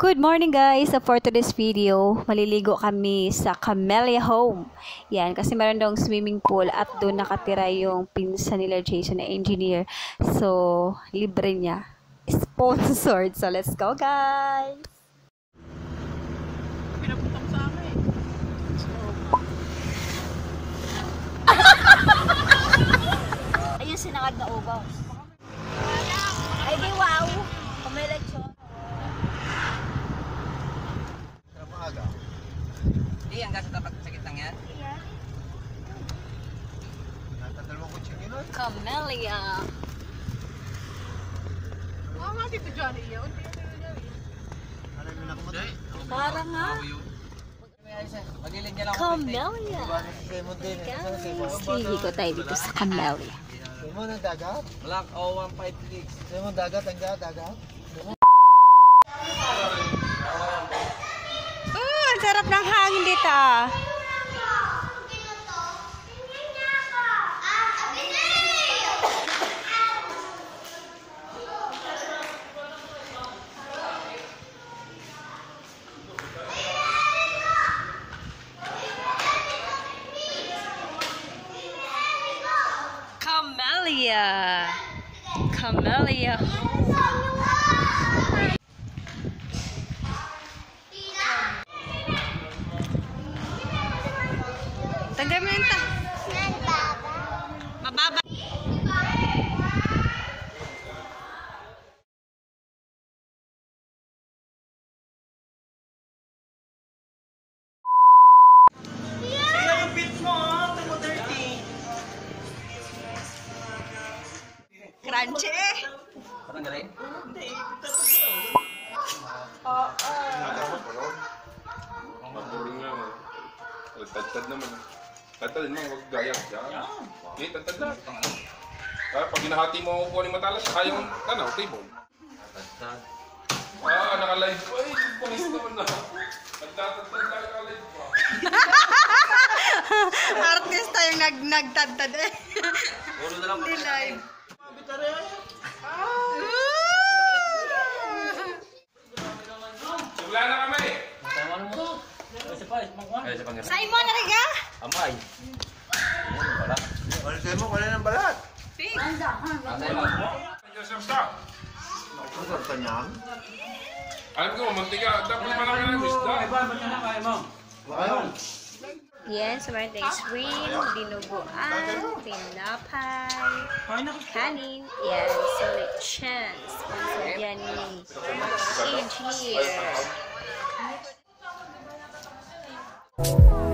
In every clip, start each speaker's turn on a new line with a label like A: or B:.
A: Good morning guys! So for today's video, maliligo kami sa Camellia Home. Yan, kasi meron daw swimming pool at doon nakatira yung pinsa nila Jason na engineer. So, libre niya. Sponsored. So, let's go guys!
B: Pinapunta sa akin.
A: Ayun, sinangad na ubaw. Ay, di wow! Kumeletsyon.
B: Hindi, ang gasa dapat sa kitang yan. Oo nga, dito dyan yun.
A: Parang nga. Camellia. Guys, liligo tayo dito sa Camellia.
C: Mo ng dagat?
B: Black 0156.
C: Mo dagat ang dagat?
A: Oh, ang sarap ng hangin dito ah. Camellia. Camellia. Tanggal mo yung Crunchy.
B: Parang galing?
D: Tantad naman. Tantad mo, huwag gaya. Yan. Okay, tantad na. Ah, pag hinahati mo upuan ni Matalas, kaya mong, ano, table. Ah, naka-live pa. Ay, pulis naman na. Nagtatantad na naka-live pa.
A: Artista yung nag nagtantad eh.
B: Lang.
A: Hindi live.
D: Simula na kami.
B: Tama mo. Ay, sa pa. Ay, sa panggalan.
A: Simon Ariga?
B: Amay. Wala.
C: Sa'yo mo? Wala ng balat.
B: Atay lang.
D: Joseph Star.
C: Ang sarta niyan.
D: Alam ko, mantika. Dapat malaki ng isda.
C: Ayun.
A: Yan, sa meron tayong shrimp, dinuguan, tinapay, kanin, yan, so chance, sponsor yan ni Engineer. Day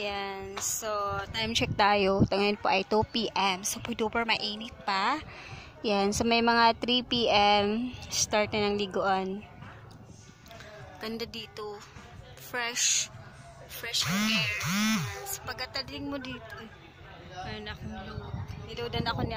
A: Ayan. So, time check tayo. Ito po ay 2 p.m. Super duper mainit pa. Ayan. So, may mga 3 p.m. Start na ng liguan. Ganda dito. Fresh. Fresh air. So, pagkataling mo dito. Ayun akong load. Niloadan ako ni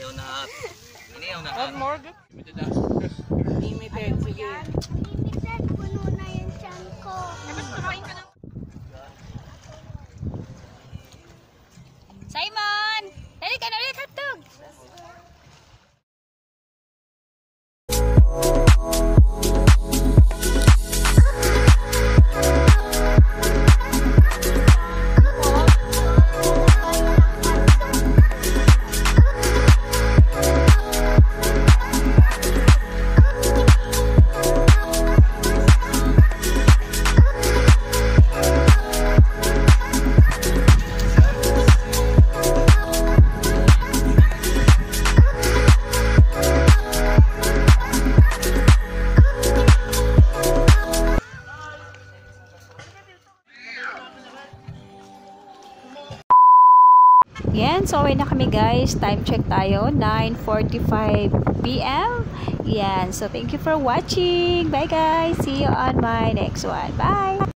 B: Ayaw na. Ini ayaw
A: So, away na kami guys. Time check tayo. 9.45pm. Yan. So, thank you for watching. Bye guys. See you on my next one. Bye!